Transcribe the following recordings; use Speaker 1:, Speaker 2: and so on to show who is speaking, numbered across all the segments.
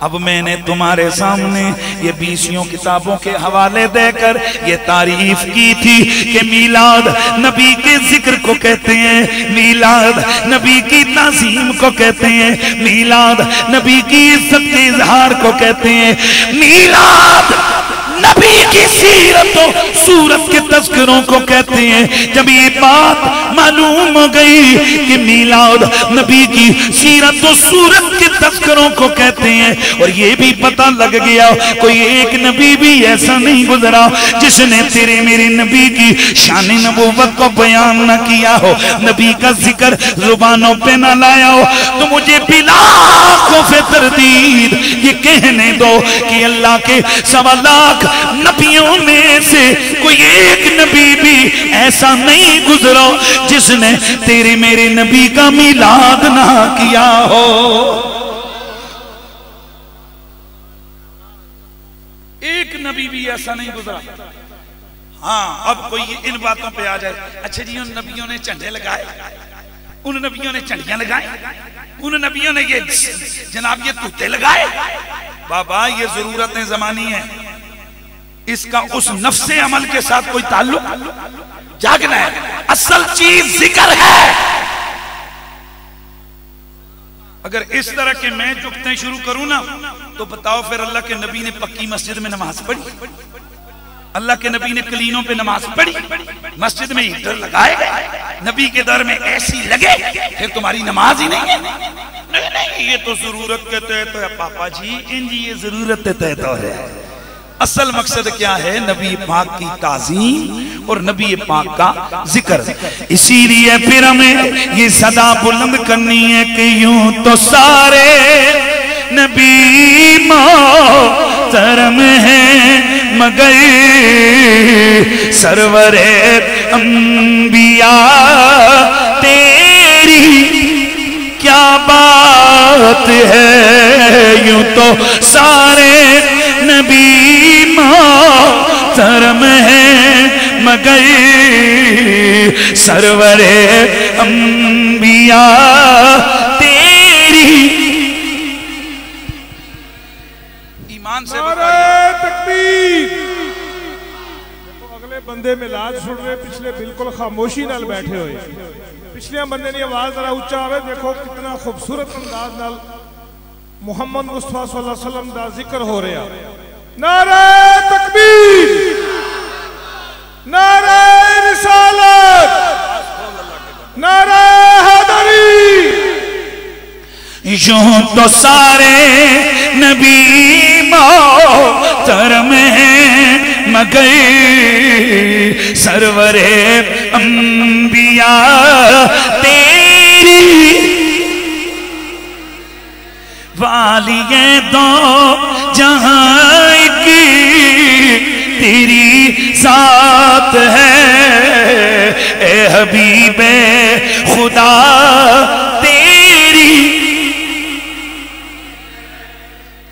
Speaker 1: اب میں نے تمہارے سامنے یہ بیسیوں کتابوں کے حوالے دے کر یہ تعریف کی تھی کہ میلاد نبی کے ذکر کو کہتے ہیں، میلاد نبی کی تعظیم کو کہتے ہیں، میلاد نبی کی عزت کے اظہار کو کہتے ہیں، میلاد نبی کی سیرت و صورت کے تذکروں کو کہتے ہیں۔ جب یہ بات معلوم ہو گئی کہ میلاد نبی کی سیرت و صورت کے تذکروں کو کہتے ہیں اور یہ بھی پتہ لگ گیا، کوئی ایک نبی بھی ایسا نہیں گزرا جس نے تیرے میرے نبی کی شان نبوت کو بیان نہ کیا ہو۔ نبی کا ذکر زبانوں پہ نہ لایا ہو۔ تو مجھے بلا خوف تردید، یہ کہنے دو کہ اللہ کے سوا لاکھ نبیوں میں سے کوئی ایک نبی بھی ایسا نہیں گزرا جس نے تیرے میرے نبی کا میلاد نہ کیا ہو۔ ایک نبی بھی ایسا نہیں گزرا۔ ہاں اب کوئی ان باتوں پہ آ جائے۔ اچھا جی ان نبیوں نے چنڈے لگائے۔ ان نبیوں نے چنڈیاں لگائیں ان نبیوں نے یہ جناب یہ توتے لگائے۔ بابا، یہ ضرورتیں زمانی ہیں۔ اس کا اس نفس عمل کے ساتھ کوئی تعلق؟ جاگنا ہے۔ اصل چیز ذکر ہے۔ اگر اس طرح کے میں جھکتے شروع کروں نا، تو بتاؤ پھر اللہ کے نبی نے پکی مسجد میں نماز پڑھی؟ اللہ کے نبی نے کلینوں پہ نماز پڑھی؟ مسجد میں ہیٹر لگائے گئے نبی کے در میں ایسی لگے، پھر تمہاری نماز ہی نہیں ہے؟ نہیں نہیں، یہ تو ضرورت کے تحت ہے۔ پاپا جی ان جی یہ ضرورت کے تحت ہے۔ اصل مقصد کیا ہے؟ نبی پاک کی تعظیم اور نبی پاک کا ذکر۔ اسی لیے پھر ہمیں یہ صدا بلند کرنی ہے کہ یوں تو سارے نبی محترم ہیں، مگر سرور انبیاء، تیری کیا بات ہے؟ یوں تو سارے نبی محترم ہیں مگر سرور انبیاء تیری ایمان سے
Speaker 2: نعرہ تکبیر۔ دیکھو اگلے بندے میں لاج سن رہے پچھلے بالکل خاموشی نال بیٹھے ہوئے۔ پچھلے بندے نے آواز ذرا اونچا آوے دیکھو کتنا خوبصورت انداز نال محمد مصطفیٰ صلی اللہ علیہ وسلم دا ذکر ہو رہا۔ نعرہ تکبیر، نعرہ رسالت، نعرہ حیدری۔
Speaker 1: یوں تو سارے نبی محترم ہیں مگر سرور انبیاء تیری والی دو ذات ہے؟ اے حبیب خدا، تیری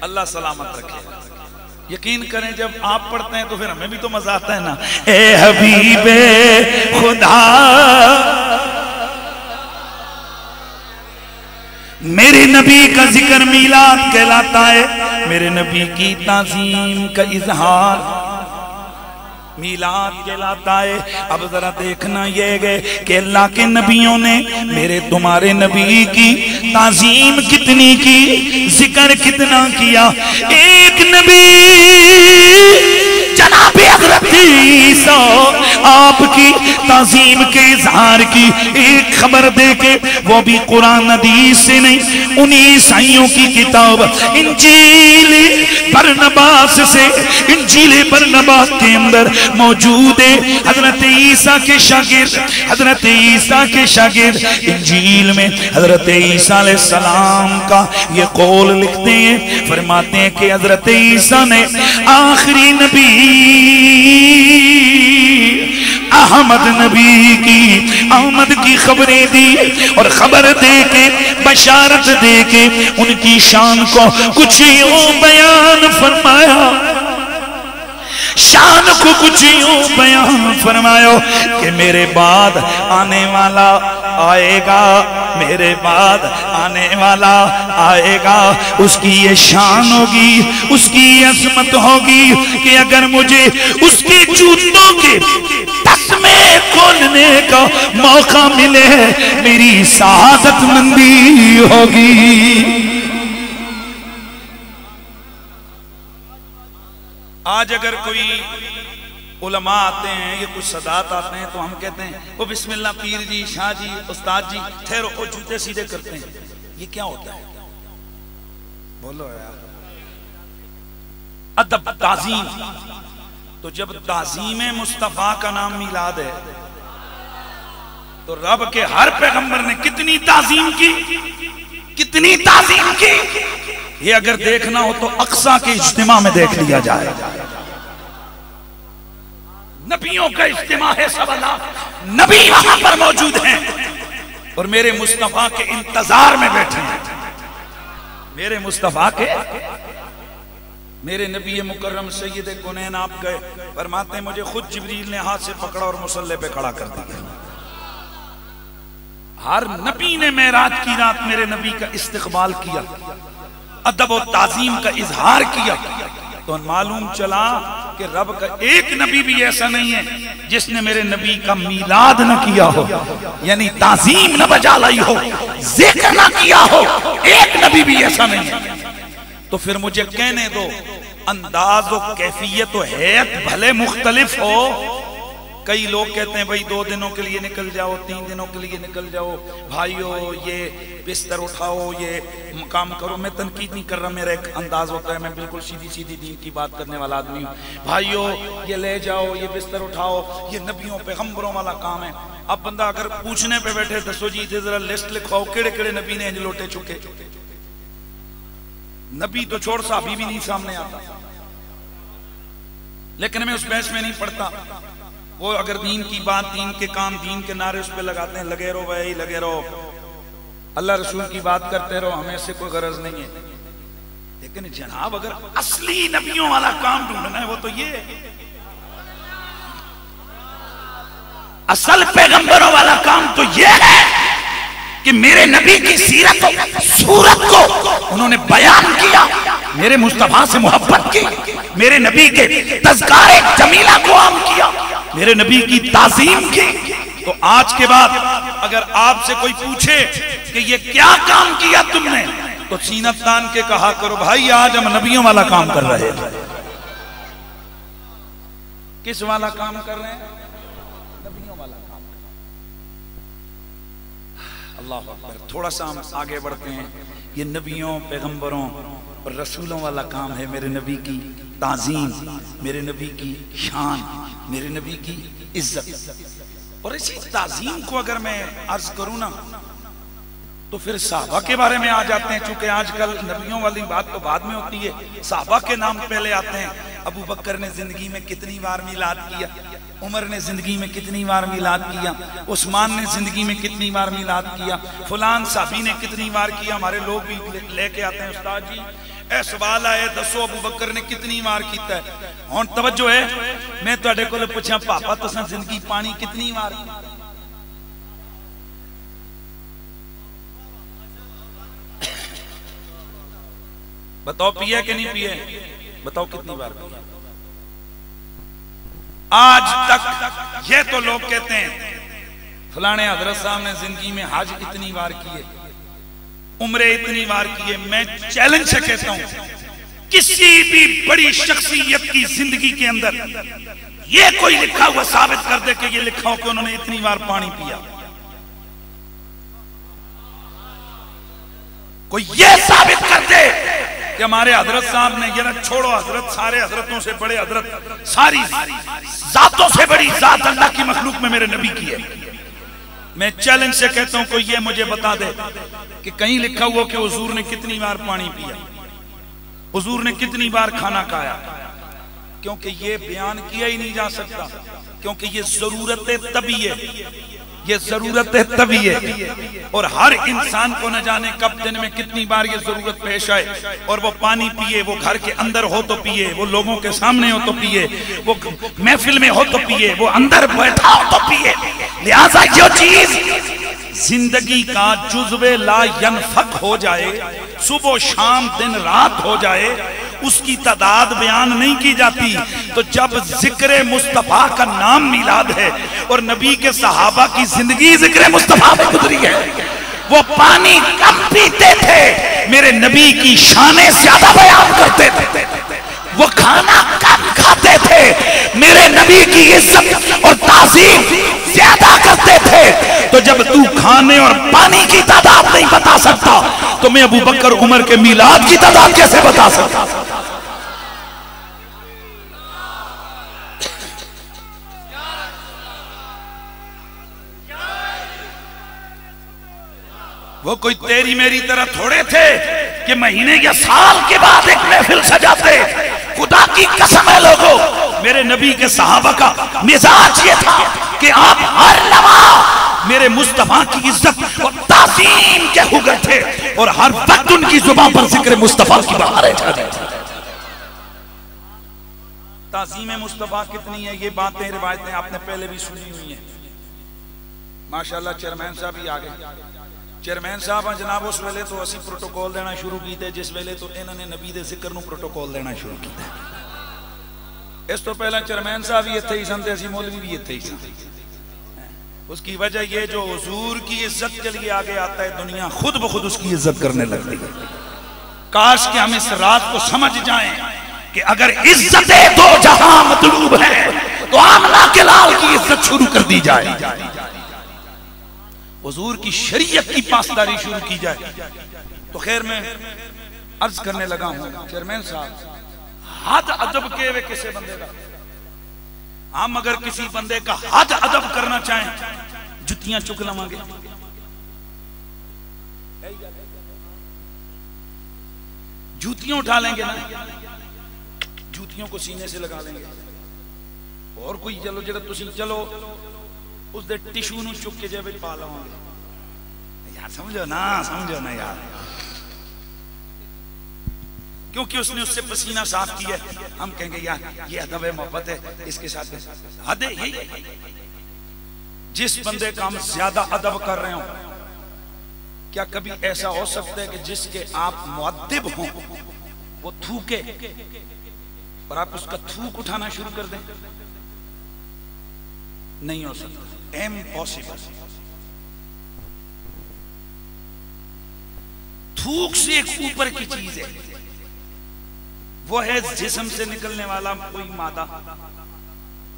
Speaker 1: اللہ سلامت رکھے۔ یقین کریں جب آپ پڑھتے ہیں تو پھر ہمیں بھی تو مزہ آتا ہے نا۔ اے حبیب خدا، میرے نبی کا ذکر میلاد کہلاتا ہے۔ میرے نبی کی تعظیم کا اظہار۔ میلاد کہلاتا ہے اب ذرا دیکھنا یہ گئے کہ اللہ کے نبیوں نے میرے تمہارے نبی کی تعظیم کتنی کی، ذکر کتنا کیا۔ ایک نبی جناب حضرت عیسیٰ، آپ کی تعظیم کے اظہار کی ایک خبر دے کے وہ بھی قرآن حدیث سے نہیں، انہی عیسائیوں کی کتاب، انجیل برنباس سے، انجیل برنباس کے اندر موجود ہے۔ حضرت عیسیٰ کے شاگرد، حضرت عیسیٰ کے شاگرد انجیل میں حضرت عیسیٰ علیہ السلام کا یہ قول لکھتے ہیں، فرماتے ہیں کہ حضرت عیسیٰ نے آخری نبی احمد نبی کی، احمد کی خبریں دی اور خبر دے کے، بشارت دے کے ان کی شان کو کچھ یوں بیان فرمایا۔ شان کو کچھ یوں بیان فرمایا کہ میرے بعد آنے والا آئے گا۔ میرے بعد آنے والا آئے گا۔ اس کی یہ شان ہوگی، اس کی یہ عظمت ہوگی کہ اگر مجھے اس کے جوتوں کے تسمے کھولنے کا موقع ملے، میری سعادت مندی ہوگی۔ آج اگر کوئی علماء آتے ہیں یا کچھ صدات آتے ہیں تو ہم کہتے ہیں، وہ بسم اللہ پیر جی شاہ جی استاد جی ٹھہرو، وہ جوتے سیدھے کرتے ہیں۔ یہ کیا ہوتا ہے؟ بولو یار۔ ادب تعظیم۔ تو جب تعظیم مصطفیٰ کا نام میلاد ہے، تو رب کے ہر پیغمبر نے کتنی تعظیم کی؟ کتنی تعظیم کی؟ یہ اگر دیکھنا ہو تو اقصا کے اجتماع میں دیکھ لیا جائے۔ نبیوں کا اجتماع ہے سب نبی وہاں پر موجود ہیں۔ اور میرے مصطفیٰ کے انتظار میں بیٹھے ہیں۔ میرے مصطفیٰ کے میرے نبی مکرم سید کنین آپ گئے فرماتے ہیں، مجھے خود جبریل نے ہاتھ سے پکڑا اور مسلح پہ کھڑا کر دیا۔ ہر نبی نے میراج کی رات میرے نبی کا استقبال کیا، ادب و تعظیم کا اظہار کیا۔ تو معلوم چلا کہ رب کا ایک نبی بھی ایسا نہیں ہے جس نے میرے نبی کا میلاد نہ کیا ہو یعنی تعظیم نہ بجا لائی ہو، ذکر نہ کیا ہو، ایک نبی بھی ایسا نہیں ہے۔ تو پھر مجھے کہنے دو، انداز و کیفیت و حیت بھلے مختلف ہو۔ کئی لوگ کہتے ہیں بھائی دو دنوں کے لیے نکل جاؤ، تین دنوں کے لیے نکل جاؤ۔ بھائیو، یہ بستر اٹھاؤ، یہ کام کرو۔ میں تنقید نہیں کر رہا، میرا ایک انداز ہوتا ہے۔ میں بالکل سیدھی سیدھی دین کی بات کرنے والا آدمی ہوں۔ بھائیو، یہ لے جاؤ، یہ بستر اٹھاؤ۔ یہ نبیوں، پیغمبروں والا کام ہے۔ اب بندہ اگر پوچھنے پہ بیٹھے، دسو جی ذرا لسٹ لکھواؤ۔ کیڑے کیڑے نبی نے لوٹے چکے۔ نبی تو چھوڑ، صحابی بھی نہیں سامنے آتا۔ لیکن میں اس بحث میں نہیں پڑھتا۔ وہ اگر دین کی بات دین کے کام دین کے نعرے اس پہ لگاتے ہیں، لگے رہو بھائی، لگے رہو۔ اللہ رسول کی بات کرتے رہو، ہمیں سے کوئی غرض نہیں ہے۔ لیکن جناب، اگر اصلی نبیوں والا کام ڈھونڈنا ہے، وہ تو یہ اصل پیغمبروں والا کام تو یہ ہے کہ میرے نبی کی سیرت، صورت کو انہوں نے بیان کیا، میرے مصطفیٰ سے محبت کی، میرے نبی کے تذکار جمیلہ کو عام کیا۔ میرے نبی کی تعظیم کی۔ تو آج کے بعد اگر آپ سے کوئی پوچھے کہ یہ کیا کام کیا تم نے، تو سینت تان کے کہا کرو، بھائی، آج ہم نبیوں والا کام کر رہے ہیں۔ کس والا کام کر رہے ہیں؟ نبیوں والا کام اللہ اکبر، تھوڑا سا ہم آگے بڑھتے ہیں۔ یہ نبیوں، پیغمبروں اور رسولوں والا کام ہے میرے نبی کی۔ تعظیم، میرے نبی کی شان، میرے نبی کی عزت۔ اور اسی تعظیم کو اگر میں عرض کروں نا، تو پھر صحابہ کے بارے میں آ جاتے ہیں۔ چونکہ آج کل نبیوں والی بات تو بعد میں ہوتی ہے۔ صحابہ کے نام پہلے آتے ہیں۔ ابو بکر نے زندگی میں کتنی بار میلاد کیا؟ عمر نے زندگی میں کتنی بار میلاد کیا؟ عثمان نے زندگی میں کتنی بار میلاد کیا؟ فلان صحابی نے کتنی بار کیا؟ ہمارے لوگ بھی لے کے آتے ہیں۔ استاد جی اے سوال آئے دسو ابو بکر نے کتنی مار کیتا ہے؟ ہون توجہ ہے، میں تو اڈے کو لے پوچھا پاپا تو سن زندگی پانی کتنی مار بتاؤ پیے کہ نہیں پیے؟ بتاؤ کتنی بار پیے آج تک یہ تو لوگ کہتے ہیں، فلانے حضرت صاحب نے زندگی میں حج اتنی بار کیے عمرے اتنی بار کیے، میں چیلنج سے کہتا ہوں، کسی بھی بڑی شخصیت کی زندگی کے اندر یہ کوئی لکھا ہوا ثابت کر دے کہ یہ لکھا ہو کہ انہوں نے اتنی بار پانی پیا۔ کوئی یہ ثابت کر دے کہ ہمارے حضرت صاحب نے، یہ چھوڑو، حضرت سارے حضرتوں سے بڑے حضرت، ساری ذاتوں سے بڑی ذات اللہ کی مخلوق میں میرے نبی کی ہے۔ میں چیلنج سے کہتا ہوں کوئی یہ مجھے بتا دے کہ کہیں لکھا ہوا کہ حضور نے کتنی بار پانی پیا۔ حضور نے کتنی بار کھانا کھایا۔ کیونکہ یہ بیان کیا ہی نہیں جا سکتا۔ کیونکہ یہ ضرورت طبی ہے۔ یہ ضرورت ہے تبھی ہے۔ اور ہر انسان کو نہ جانے کب دن میں کتنی بار یہ ضرورت پیش آئے۔ اور وہ پانی پیئے وہ گھر کے اندر ہو تو پیئے وہ لوگوں کے سامنے ہو تو پیئے وہ محفل میں ہو تو پیئے وہ اندر بیٹھا ہو تو پیئے لہذا یہ چیز زندگی کا جزو لا ینفق ہو جائے، صبح و شام، دن، رات ہو جائے، اس کی تعداد بیان نہیں کی جاتی۔ تو جب ذکر مصطفیٰ کا نام میلاد ہے اور نبی کے صحابہ کی زندگی ذکر مصطفیٰ میں گزری ہے، وہ پانی کم پیتے تھے، میرے نبی کی شانیں زیادہ بیان کرتے تھے۔ وہ کھانا کم کھاتے تھے، میرے نبی کی عزت اور تعظیم زیادہ کرتے تھے، تو جب تو کھانے اور پانی کی تعداد نہیں بتا سکتا، تو میں ابو بکر عمر کے میلاد کی تعداد کیسے بتا سکتا؟ وہ کوئی تیری میری طرح تھوڑے تھے کہ مہینے یا سال کے بعد ایک محفل سجاتے، خدا کی قسم ہے لوگوں میرے نبی کے صحابہ کا مزاج یہ تھا کہ آپ ہر لمحہ میرے مصطفیٰ کی عزت اور تعظیم کے ہوگر تھے اور ہر وقت ان کی زبان پر ذکر مصطفیٰ کی بہاریں جاتے تھے۔ تعظیم مصطفیٰ کتنی ہے؟ یہ باتیں، روایتیں آپ نے پہلے بھی سنی ہوئی ہیں۔ ماشاءاللہ چیئرمین صاحب ہی آگے چیئرمین صاحب ہاں جناب، اس ویلے تو اسی پروٹوکول دینا شروع کیتے، جس ویلے تو انہوں نے نبی دے ذکر نو پروٹوکول دینا شروع کیتا اس تو پہلا چیئرمین صاحب ہی اتھے ہی سن تے اسی مولوی بھی اتھے ہی سن۔ اس کی وجہ یہ جو حضور کی عزت کے لیے آگے آتا ہے، دنیا خود بخود اس کی عزت کرنے لگتی ہے کاش کہ ہم اس رات کو سمجھ جائیں کہ اگر عزت دو جہاں مطلوب ہے، تو آمنہ کے لال کی عزت شروع کر دی جائے۔ حضور کی شریعت کی پاسداری شروع کی جائے۔ تو خیر میں عرض کرنے لگا ہوں، چیئرمین صاحب حد ادب کے وے کسے بندے کا ہم اگر کسی بندے کا حد ادب کرنا چاہیں، جتیاں چک لواں گے۔ جوتیاں اٹھا لیں گے نا۔ جوتیوں کو سینے سے لگا لیں گے۔ اور کوئی چلو جڑا تسی چلو، اس دے ٹیشو نو چک کے جے پا لواں گے۔ یار، سمجھو نا سمجھو نا یار۔ کیونکہ اس نے اس سے پسینہ صاف کیا ہے۔ ہم کہیں گے، یار، یہ ادب محبت ہے، اس کے ساتھ حد یہی جس بندے کا ہم زیادہ ادب کر رہے ہوں، کیا کبھی ایسا ہو سکتا ہے کہ جس کے آپ معدب ہوں، وہ تھوکے، اور آپ اس کا تھوک اٹھانا شروع کر دیں؟ نہیں ہو سکتا۔ امپاسبل تھوک سے ایک اوپر کی چیز ہے۔ وہ ہے جسم سے نکلنے والا کوئی مادہ۔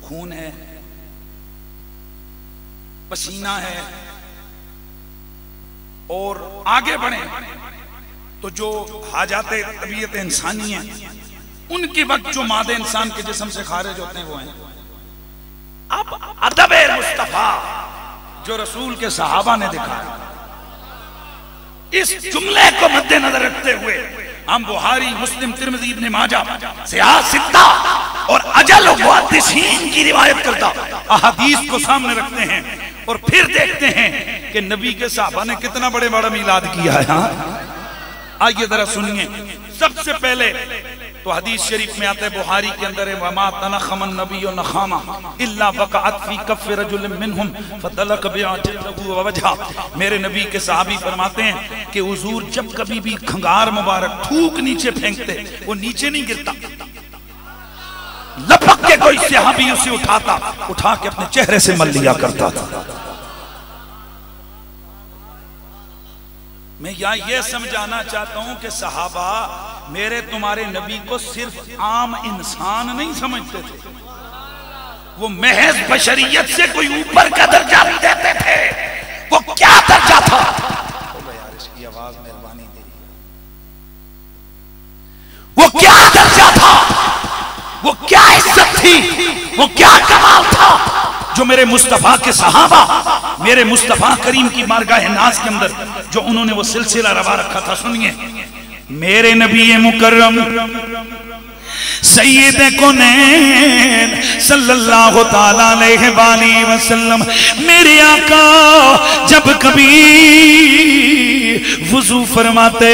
Speaker 1: خون ہے۔ پسینہ ہے۔ اور آگے بڑھیں تو جو حاجات طبیعت انسانی ہیں، ان کے وقت جو مادے انسان کے جسم سے خارج ہوتے ہیں، وہ ہیں۔ اب ادب مصطفیٰ، جو رسول کے صحابہ نے دکھایا۔ اس جملے کو مد نظر رکھتے ہوئے ہم بہاری مسلم ترمزی ابن ماجہ، سیاہ ستہ اور اجل و محدثین کی روایت کرتا احادیث کو سامنے رکھتے ہیں اور پھر دیکھتے ہیں کہ نبی کے صحابہ نے کتنا بڑے بڑا میلاد کیا ہے ہاں؟ آئیے ذرا سنیے۔ سب سے پہلے تو حدیث شریف میں آتا ہے، بخاری کے اندر ہے، وما تنخم النبی نخاما الا وقعت فی کف رجل منہم فتلق بعجلہ ووجہ میرے نبی کے صحابی فرماتے ہیں کہ حضور جب کبھی بھی کھنگار مبارک تھوک نیچے پھینکتے، وہ نیچے نہیں گرتا۔ لپک کے کوئی صحابی اسے اٹھاتا، اٹھا کے اپنے چہرے سے مل لیا کرتا تھا۔ میں یہاں یہ سمجھانا چاہتا ہوں کہ صحابہ میرے تمہارے نبی کو صرف عام انسان نہیں سمجھتے تھے۔ وہ محض بشریت سے کوئی اوپر کا درجہ بھی دیتے تھے۔ وہ کیا درجہ تھا؟ وہ کیا درجہ تھا؟ وہ کیا عزت تھی؟ وہ کیا کمال تھا؟ جو میرے مصطفیٰ کے صحابہ میرے مصطفیٰ کریم کی بارگاہ ناز کے اندر جو انہوں نے وہ سلسلہ روا رکھا تھا سنیے۔ میرے نبی مکرم، سید کنین صلی اللہ تعالیٰ علیہ وآلہ وسلم، میرے آقا جب کبھی وضو فرماتے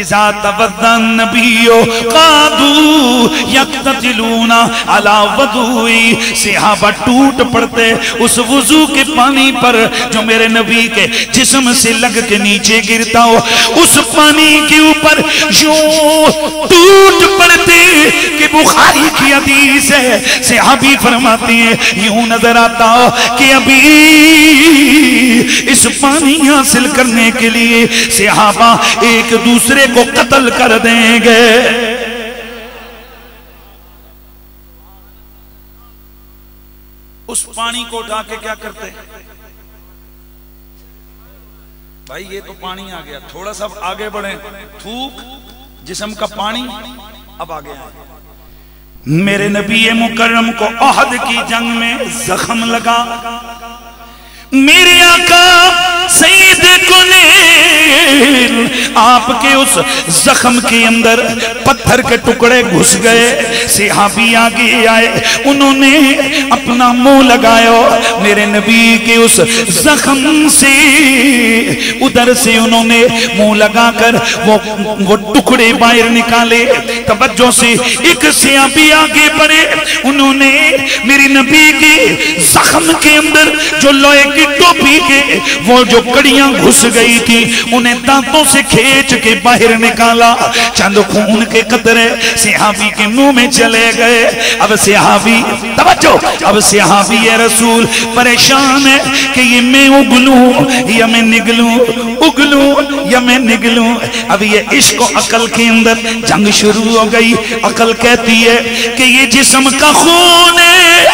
Speaker 1: اذا تبدى النبی قادو یقتتلون علا وضوئی صحابہ ٹوٹ پڑتے اس وضو کے پانی پر جو میرے نبی کے جسم سے لگ کے نیچے گرتا ہو، اس پانی کے اوپر یوں ٹوٹ پڑتے کہ بخاری کی حدیث ہے، صحابی فرماتی ہیں، یوں نظر آتا کہ ابھی اس پانی حاصل کرنے کے لیے صحابہ ایک دوسرے کو قتل کر دیں گے۔ اس پانی کو اٹھا کے کیا کرتے بھائی، یہ تو پانی آ گیا۔ تھوڑا سا آگے بڑھیں۔ تھوک، جسم کا پانی۔ اب آگے آئے میرے نبی مکرم کو عہد کی جنگ میں زخم لگا۔ میرے آقا سید کنیل آپ کے اس زخم کے اندر پتھر کے ٹکڑے گھس گئے صحابی آگے آئے انہوں نے اپنا منہ لگایا میرے نبی کے اس زخم سے ادھر سے انہوں نے منہ لگا کر وہ, وہ ٹکڑے باہر نکالے توجہ سے ایک صحابی آگے بڑھے انہوں نے میری نبی کے زخم کے اندر جو لوئے کی ٹوپی کے وہ جو کڑیاں گھس گئی تھی، انہیں دانتوں سے کھیچ کے باہر نکالا۔ چند خون کے قطرے صحابی کے منہ میں چلے گئے۔ اب صحابی توجہ، اب صحابی رسول، پریشان ہے کہ یہ میں اگلوں، یا میں نگلوں، اگلوں، یا میں نگلوں۔ اب یہ عشق و عقل کے اندر جنگ شروع ہو گئی۔ عقل کہتی ہے کہ یہ جسم کا خون ہے۔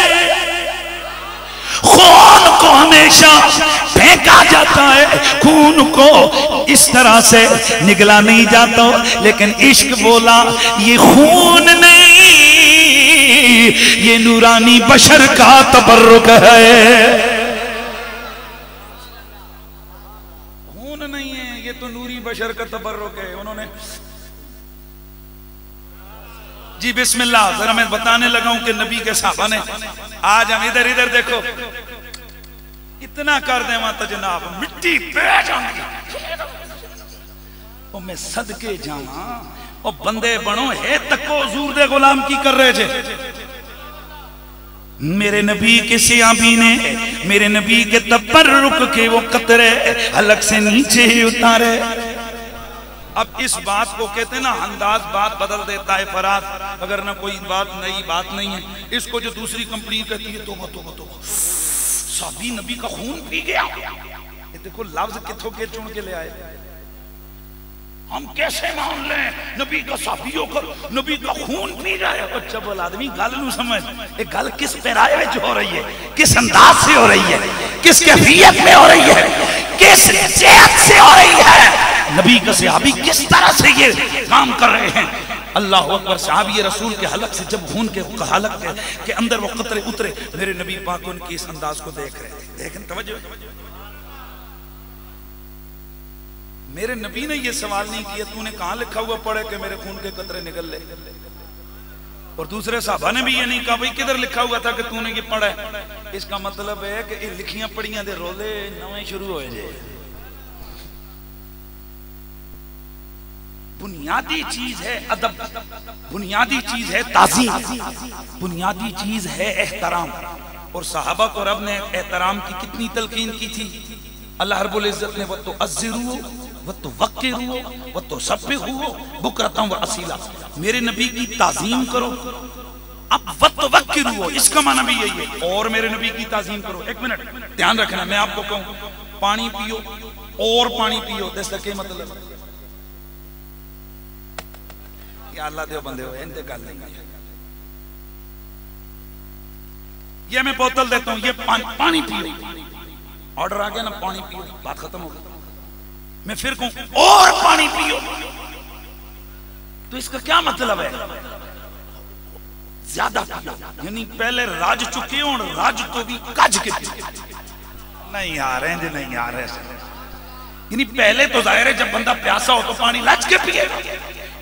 Speaker 1: خون کو ہمیشہ پھینکا جاتا ہے، خون کو اس طرح سے نگلا نہیں جاتا، لیکن عشق بولا، یہ خون نہیں، یہ نورانی بشر کا تبرک ہے۔ خون نہیں ہے، یہ تو نوری بشر کا تبرک ہے، انہوں نے۔ جی بسم اللہ، ذرا میں بتانے لگا ہوں کہ نبی کے صحابہ نے، آج ہم ادھر ادھر دیکھو۔ اتنا کر دیں وہاں جناب، مٹی پہ جاؤں او میں صدقے جاؤں او بندے بنو، ہے تکو حضور دے غلام کی کر رہے تھے میرے نبی کے سیابی نے، میرے نبی کے تبرک کے وہ قطرے حلق سے نیچے ہی اتارے۔ اب اس بات کو کہتے ہیں نا، انداز بات بدل دیتا ہے فراد اگر نہ کوئی بات نئی بات نہیں ہے، اس کو جو دوسری کمپنی کہتی ہے توبہ توبہ توبہ صحابی نبی کا خون پی گیا۔ یہ دیکھو لفظ کتھوں کے چون کے لے آئے۔ ہم کیسے مان لیں؟ نبی کا صحابیوں کا نبی کا خون پی رہا ہے اچھا بول آدمی، گل نو سمجھ۔ ایک گل کس پیرائے میں جو ہو رہی ہے؟ کس انداز سے ہو رہی ہے؟ کس کیفیت میں ہو رہی ہے؟ کس جہت سے ہو رہی ہے؟ نبی کا صحابی کس طرح سے یہ کام کر رہے ہیں؟ اللہ اکبر صحابی رسول کے حلق سے جب خون کے حلق کے, اندر وہ قطرے اترے میرے نبی پاک ان کی اس انداز کو دیکھ رہے تھے۔ دیکھیں توجہ۔ میرے نبی نے یہ سوال نہیں کیا تو نے کہاں لکھا ہوا پڑھے کہ میرے خون کے قطرے نگل لے؟ اور دوسرے صحابہ نے بھی یہ نہیں کہا بھئی کدھر لکھا ہوا تھا کہ تو نے یہ پڑھا ہے؟ اس کا مطلب ہے کہ لکھیاں پڑھیاں دے رولے نویں شروع ہوئے جائے بنیادی چیز ہے ادب، بنیادی چیز ہے تعظیم، بنیادی چیز ہے احترام۔ اور صحابہ کو رب نے احترام کی کتنی تلقین کی تھی؟ اللہ رب العزت نے وَتُو عَزِّرُو وَتُو وَقِّرُو وَتُو و میرے نبی کی تعظیم کرو۔ اب وَتُو وَقِّرُو اس کا معنی بھی یہی ہے۔ اور میرے نبی کی تعظیم کرو۔ ایک منٹ، دھیان رکھنا، میں آپ کو کہوں، پانی پیو اور پانی پیو دیستا کہ مطلب یا اللہ دے بندے ہو انتے گل نہیں ہے۔ یہ میں بوتل دیتا ہوں، یہ پانی پیو۔ آرڈر آ گیا نا، پانی پیو، بات ختم ہو گئی۔ میں پھر کہوں، اور پانی پیو۔ تو اس کا کیا مطلب ہے؟ زیادہ پیو۔ یعنی پہلے راج چکے ہوں، راج تو بھی کج کے پیو۔ نہیں آ رہے ہیں نہیں آ رہے ہیں یعنی پہلے تو ظاہر ہے، جب بندہ پیاسا ہو تو پانی لچ کے پیے۔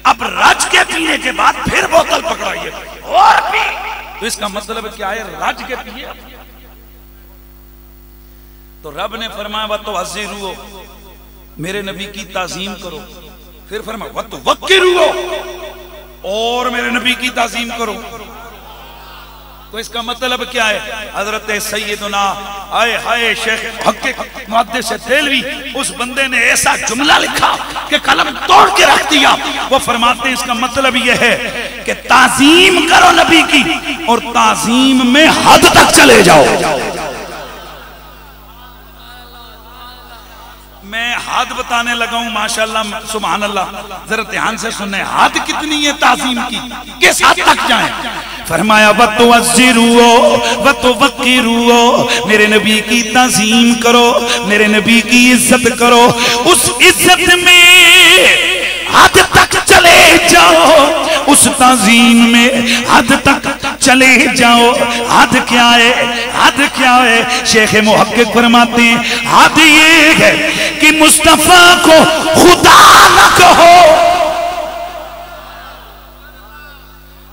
Speaker 1: اب رج کے پینے کے بعد پھر بوتل پکڑائیے۔ اور پی تو اس کا مطلب کیا ہے رج کے پیے۔ تو رب نے فرمایا وہ تو حضر ہو میرے نبی کی تعظیم کرو۔ پھر فرمایا وہ تو وکر ہو اور میرے نبی کی تعظیم کرو۔ تو اس کا مطلب کیا ہے؟ حضرت سیدنا، آئے ہائے شیخ حق محدث دلوی اس بندے نے ایسا جملہ لکھا کہ قلم توڑ کے رکھ دیا۔ وہ فرماتے ہیں اس کا مطلب یہ ہے کہ تعظیم کرو نبی کی اور تعظیم میں حد تک چلے جاؤ۔ میں حد بتانے لگا ہوں، ماشاءاللہ، سبحان اللہ، ذرا دھیان سے سننے حد کتنی ہے تعظیم کی؟ کس حد تک جائیں؟ فرمایا وَتُوَزِّرُوا وَتُوَقِّرُوا میرے نبی کی تعظیم کرو، میرے نبی کی عزت کرو، اس عزت میں حد تک چلے جاؤ، اس تعظیم میں حد تک چلے جاؤ۔ حد کیا ہے؟ حد کیا ہے؟ شیخ محقق فرماتے ہیں، حد یہ ہے کہ مصطفیٰ کو خدا نہ کہو۔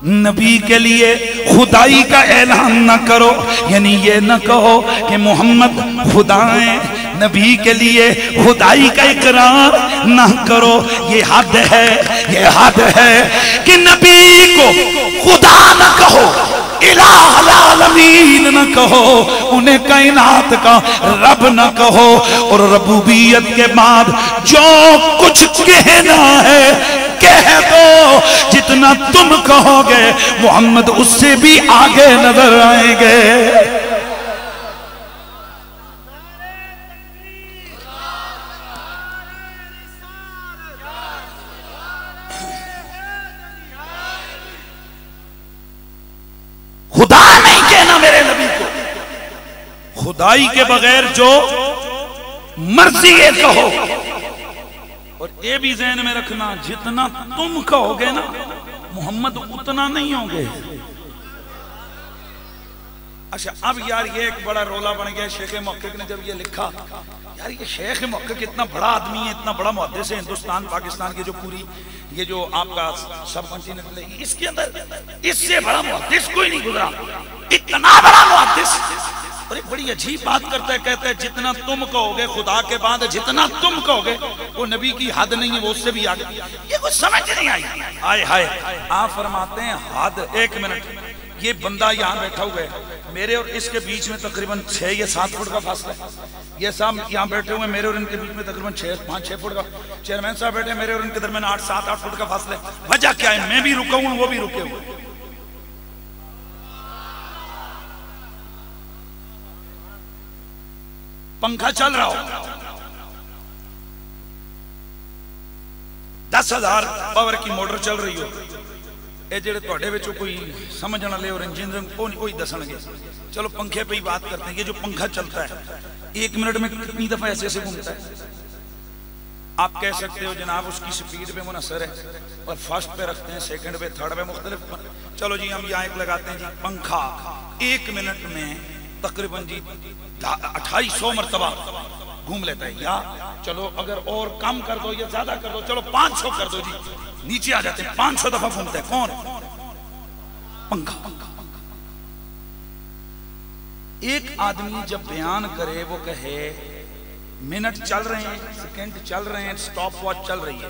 Speaker 1: نبی کے لیے خدائی کا اعلان نہ کرو یعنی یہ نہ کہو کہ محمد خدا نبی کے لیے خدائی کا اقرار نہ کرو۔ یہ حد ہے، یہ حد ہے کہ نبی کو خدا نہ کہو، الہ العالمین نہ کہو، انہیں کائنات کا رب نہ کہو۔ اور ربوبیت کے بعد جو کچھ کہنا ہے کہہ دو، جتنا تم کہو گے، محمد اس سے بھی آگے نظر آئیں گے۔ خدا نہیں کہنا میرے نبی کو۔ خدائی کے بغیر جو مرضی یہ کہو۔ اور یہ بھی ذہن میں رکھنا، جتنا تم کہو گے نا، محمد اتنا نہیں ہوں گے اچھا اب یار یہ ایک بڑا رولا بن گیا شیخ محقق نے جب یہ لکھا۔ یار یہ شیخ محقق اتنا بڑا آدمی ہے، اتنا بڑا محدث ہے ہندوستان، پاکستان کی جو پوری، یہ جو آپ کا سب کنٹیننٹ ہے اس کے اندر اس سے بڑا محدث کوئی نہیں گزرا۔ اتنا بڑا محدث اور ایک بڑی عجیب بات کرتا ہے، کہتا ہے، جتنا تم کہو گے خدا کے بعد، جتنا تم کہو گے، وہ نبی کی حد نہیں ہے، وہ اس سے بھی آگے۔ یہ کچھ سمجھ نہیں آئی۔ آئے ہائے آپ فرماتے ہیں، حد، ایک منٹ۔ یہ بندہ یہاں بیٹھا ہوا ہے۔ میرے اور اس کے بیچ میں تقریباً چھ یا سات فٹ کا فاصلہ ہے۔ یہ صاحب یہاں بیٹھے ہوئے میرے اور ان کے بیچ میں تقریباً چھ، پانچ، چھ فٹ کا۔ چیئرمین صاحب بیٹھے میرے اور ان کے درمیان آٹھ، سات، آٹھ فٹ کا فاصلہ ہے۔ وجہ کیا ہے؟ میں بھی رکا ہوں، وہ بھی رکے ہوئے پنکھا چل رہا ہو۔ دس ہزار پاور کی موٹر چل رہی ہو۔ اے جڑے تواڈے وچوں کوئی سمجھن والے اور انجینئرنگ کو نہیں، کوئی دسن گے چلو پنکھے پہ ہی بات کرتے ہیں، یہ جو پنکھا چلتا ہے، ایک منٹ میں کتنی دفعہ ایسے ایسے گھومتا ہے۔ آپ کہہ سکتے ہو جناب، اس کی سپیڈ پہ منحصر ہے اور فرسٹ پہ رکھتے ہیں، سیکنڈ پہ، تھرڈ پہ مختلف۔ چلو جی ہم یہاں ایک لگاتے ہیں جی پنکھا۔ ایک منٹ میں تقریباً جی اٹھائی سو مرتبہ گھوم لیتا ہے۔ یا چلو اگر اور کم کر دو یا زیادہ کر دو، چلو پانچ سو کر دو جی۔ نیچے آ جاتے ہیں۔ پانچ سو دفعہ گھومتا ہے کون؟ پنکھا۔ ایک آدمی جب بیان کرے، وہ کہے، منٹ چل رہے ہیں، سیکنڈ چل رہے ہیں، سٹاپ واچ چل رہی ہے۔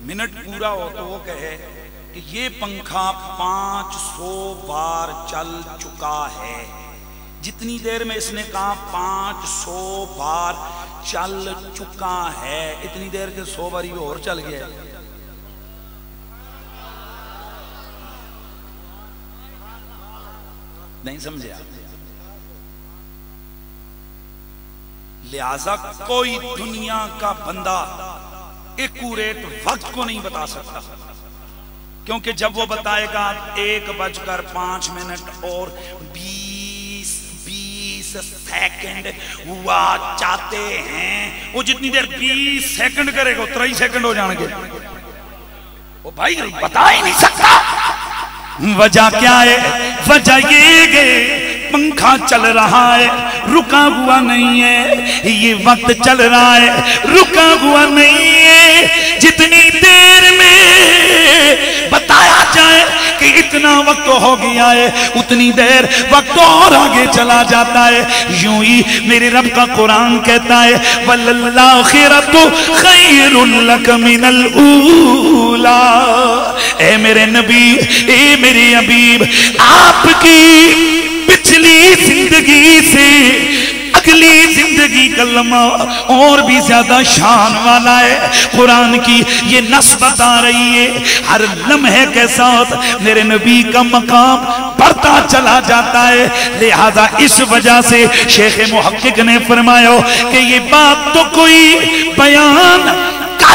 Speaker 1: منٹ پورا ہو تو وہ کہے کہ یہ پنکھا پانچ سو بار چل چکا ہے۔ جتنی دیر میں اس نے کہا پانچ سو بار چل چکا ہے، اتنی دیر کے سو بار یہ اور چل گیا۔ نہیں سمجھے لہذا کوئی دنیا کا بندہ ایکوریٹ وقت کو نہیں بتا سکتا، کیونکہ جب وہ بتائے گا ایک بج کر پانچ منٹ اور بیس بیس سیکنڈ ہوا چاہتے ہیں وہ جتنی دیر بیس سیکنڈ کرے گا اتنا ہی سیکنڈ ہو جان گے وہ بھائی بتا ہی نہیں سکتا وجہ کیا ہے وجہ یہ گئے پنکھا چل رہا ہے رکا ہوا نہیں ہے یہ وقت چل رہا ہے رکا ہوا نہیں ہے جتنی دیر میں بتایا جائے کہ اتنا وقت ہو گیا ہے، اتنی دیر وقت اور آگے چلا جاتا ہے۔ یوں ہی میرے رب کا قرآن کہتا ہے وَلَلْآخِرَةُ خَيْرٌ لَكَ مِنَ الْأُولَى اے میرے نبی، اے میرے عبیب آپ کی پچھلی زندگی سے اگلی زندگی کلمہ اور بھی زیادہ شان والا ہے۔ قرآن کی یہ نس بتا رہی ہے، ہر لمحے کے ساتھ میرے نبی کا مقام بڑھتا چلا جاتا ہے۔ لہذا اس وجہ سے شیخ محقق نے فرمایا کہ یہ بات تو کوئی بیان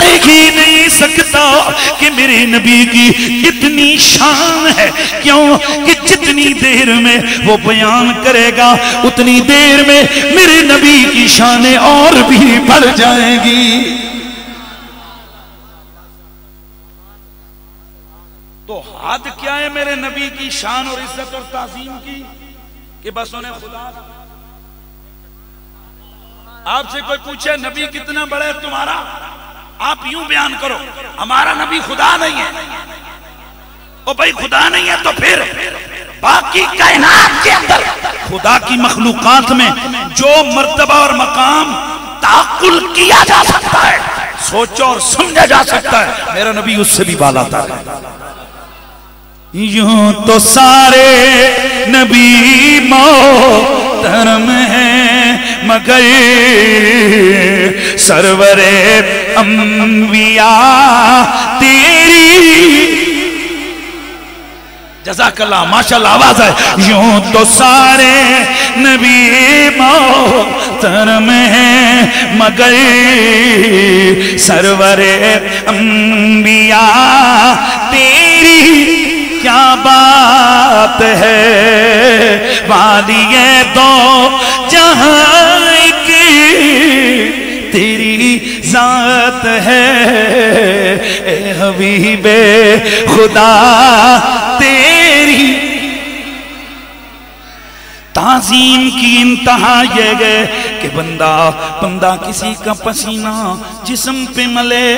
Speaker 1: کرے ہی نہیں سکتا کہ میرے نبی کی اتنی شان ہے۔ کیوں؟ کہ جتنی دیر میں وہ بیان کرے گا، اتنی دیر میں میرے نبی کی شانیں اور بھی بڑھ جائیں گی۔ تو حد کیا ہے میرے نبی کی شان اور عزت اور تعظیم کی؟ کہ بس انہیں خدا آپ سے کوئی پوچھے، نبی کتنا بڑا ہے تمہارا؟ آپ یوں بیان کرو، ہمارا نبی خدا نہیں ہے۔ او بھائی خدا نہیں ہے تو پھر باقی کائنات کے اندر خدا کی مخلوقات میں جو مرتبہ اور مقام تعقل کیا جا سکتا ہے، سوچو اور سمجھا جا سکتا ہے۔ میرا نبی اس سے بھی بالا تھا۔ یوں تو سارے نبی محترم ہیں، مگر سرور انبیاء تیری۔ جزاک اللہ ماشاءاللہ، آواز ہے۔ یوں تو سارے نبی محترم ہیں، مگر سرور انبیاء، تیری کیا بات ہے؟ والی تیری ذات ہے۔ اے حبیب خدا، تیری تعظیم کی انتہا یہ گئے کہ بندہ بندہ کسی کا پسینہ جسم پہ ملے۔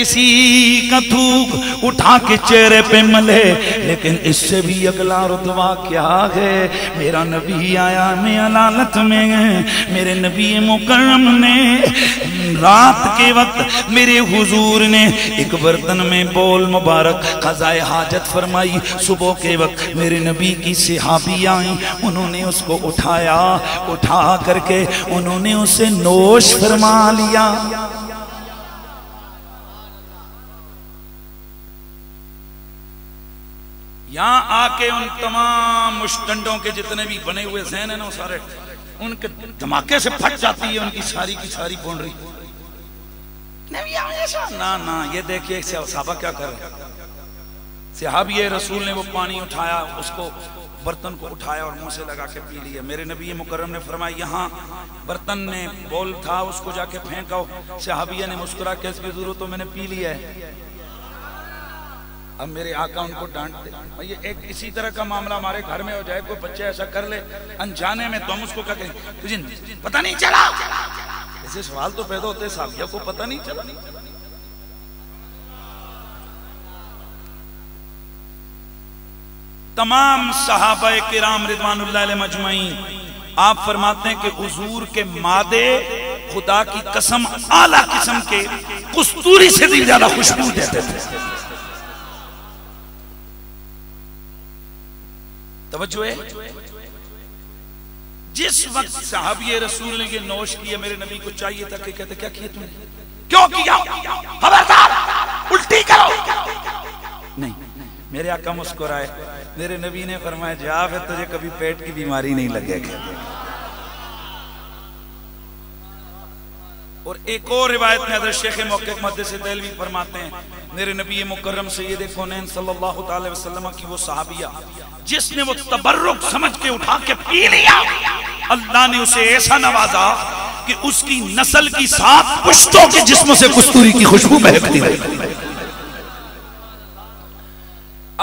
Speaker 1: کسی کا تھوک اٹھا کے چہرے پہ ملے، لیکن اس سے بھی اگلا رتبہ کیا ہے؟ میرا نبی آیا، میں علالت میں میرے نبی مکرم نے رات کے وقت میرے حضور نے ایک برتن میں بول مبارک قضائے حاجت فرمائی۔ صبح کے وقت میرے نبی کی صحابی آئیں، انہوں نے اس کو اٹھایا، اٹھا کر کے انہوں نے اسے نوش فرما لیا۔ یہاں آ کے ان تمام مشتنڈوں کے جتنے بھی بنے ہوئے ذہن ہیں نا سارے، ان کے دھماکے سے پھٹ جاتی ہے ان کی ساری کی ساری بونڈری۔ نا نا یہ دیکھیے صحابہ کیا کر رہے ہیں۔ صحابی رسول نے وہ پانی اٹھایا، اس کو برتن کو اٹھایا اور منہ سے لگا کے پی لیا میرے نبی مکرم نے فرمایا، یہاں برتن میں بول تھا، اس کو جا کے پھینکاؤ۔ صحابیہ نے مسکرا کہ اس کی ضرورت تو میں نے پی لیا ہے۔ اب میرے آقا ان کو ڈانٹ دے۔ یہ ایک اسی طرح کا معاملہ ہمارے گھر میں ہو جائے، کوئی بچے ایسا کر لے، انجانے میں تو ہم اس کو کہتے ہیں۔ تجھے پتہ نہیں چلا۔ ایسے سوال تو پیدا ہوتے صحابیہ کو پتہ نہیں چلا۔ تمام صحابہ کرام رضوان اللہ علیہ مجمعین، آپ فرماتے ہیں کہ حضور کے مادے خدا کی قسم اعلیٰ قسم کے، کستوری سے بھی زیادہ خوشبو دیتے تھے۔ توجہ ہے؟ جس وقت صحابی رسول نے یہ نوش کیا، میرے نبی کو چاہیے تھا کہ کہتے، کیا کیا تم نے؟ کیوں کیا؟ خبردار! الٹی کرو! نہیں، میرے آقا مسکرائے، میرے نبی نے فرمایا، جا پھر تجھے کبھی پیٹ کی بیماری نہیں لگے گا ایک اور روایت میں حضرت شیخ محقق محدث دہلوی فرماتے ہیں۔ میرے نبی مکرم سید کونین صلی اللہ تعالی وسلم کی وہ صحابیہ، جس نے وہ تبرک سمجھ کے اٹھا کے پی لیا، اللہ نے اسے ایسا نوازا کہ اس کی نسل کی سات پشتوں کے جسم سے کستوری کی خوشبو بہتی رہی۔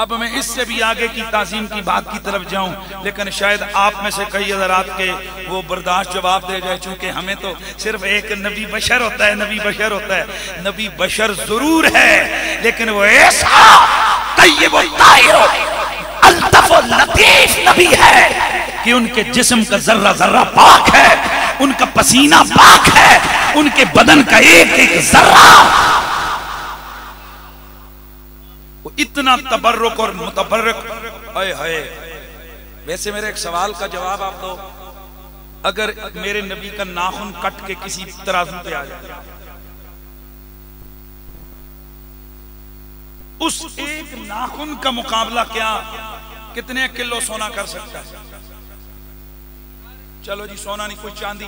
Speaker 1: اب میں اس سے بھی آگے کی تعظیم کی بات کی طرف جاؤں، لیکن شاید آپ میں سے کئی حضرات کے وہ برداشت جواب دے جائے، چونکہ ہمیں تو صرف ایک نبی بشر ہوتا ہے، نبی بشر ہوتا ہے، نبی بشر ضرور ہے، لیکن وہ ایسا طیب و طاہر لطف و لطیف نبی ہے کہ ان کے جسم کا ذرہ ذرہ پاک ہے، ان کا پسینہ پاک ہے، ان کے بدن کا ایک ایک ذرہ اتنا تبرک اور متبرک۔ اے ویسے میرے ایک سوال کا جواب آپ دو۔ اگر میرے نبی کا ناخن کٹ کے کسی ترازو پہ آ جائے۔ اس ایک ناخن کا مقابلہ کیا؟ کتنے کلو سونا کر سکتا ہے؟ چلو جی سونا نہیں، کوئی چاندی۔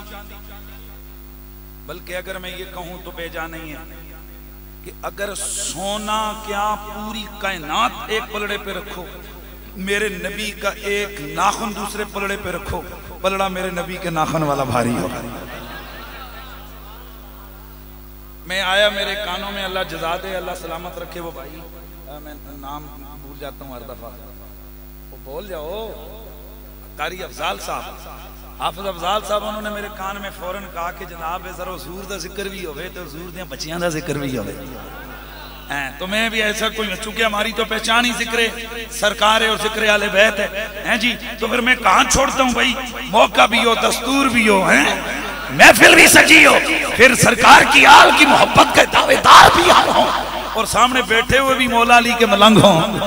Speaker 1: بلکہ اگر میں یہ کہوں تو بے جا نہیں ہے۔ کہ اگر سونا کیا پوری کائنات ایک پلڑے پہ رکھو، میرے نبی کا ایک ناخن دوسرے پلڑے پہ رکھو، پلڑا میرے نبی کے ناخن والا بھاری ہو۔ میں آیا، میرے کانوں میں اللہ جزا دے، اللہ سلامت رکھے وہ بھائی۔ میں نام بھول جاتا ہوں ہر دفعہ۔ وہ بول جاؤ، قاری افضال صاحب۔ حافظ افضال صاحب، انہوں نے میرے کان میں فوراں کہا کہ جناب ذرا حضور دا ذکر بھی ہوئے تو حضور دیا بچیاں دا ذکر بھی ہوئے۔ تو میں بھی ایسا کوئی چونکہ ہماری تو پہچان ہی ذکر سرکار اور ذکر آلے بیت ہے۔ جی تو پھر میں کہاں چھوڑتا ہوں بھائی؟ موقع بھی ہو، دستور بھی ہو محفل بھی سجی ہو پھر سرکار کی آل کی محبت کے دعوے دار بھی آل ہوں۔ اور سامنے بیٹھے ہوئے بھی مولا علی کے ملنگ ہوں۔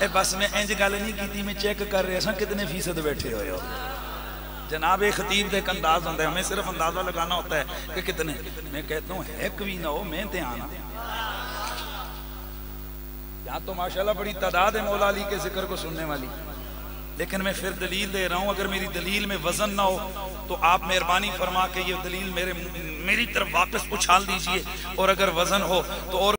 Speaker 1: اے بس، میں انج گل نہیں کیتی، میں چیک کر رہے ہیں کتنے فیصد بیٹھے ہوئے ہو۔ جناب ایک خطیب دے ایک انداز ہوتا ہے، ہمیں صرف اندازہ لگانا ہوتا ہے کہ کتنے۔ میں کہتا ہوں ایک بھی نہ ہو، میں تے آنا۔ یہاں تو ماشاءاللہ بڑی تعداد ہے مولا علی کے ذکر کو سننے والی۔ لیکن میں پھر دلیل دے رہا ہوں، اگر میری دلیل میں وزن نہ ہو، تو آپ مہربانی فرما کے یہ دلیل میرے، میری طرف واپس اچھال دیجیے۔ اور اگر وزن ہو، تو اور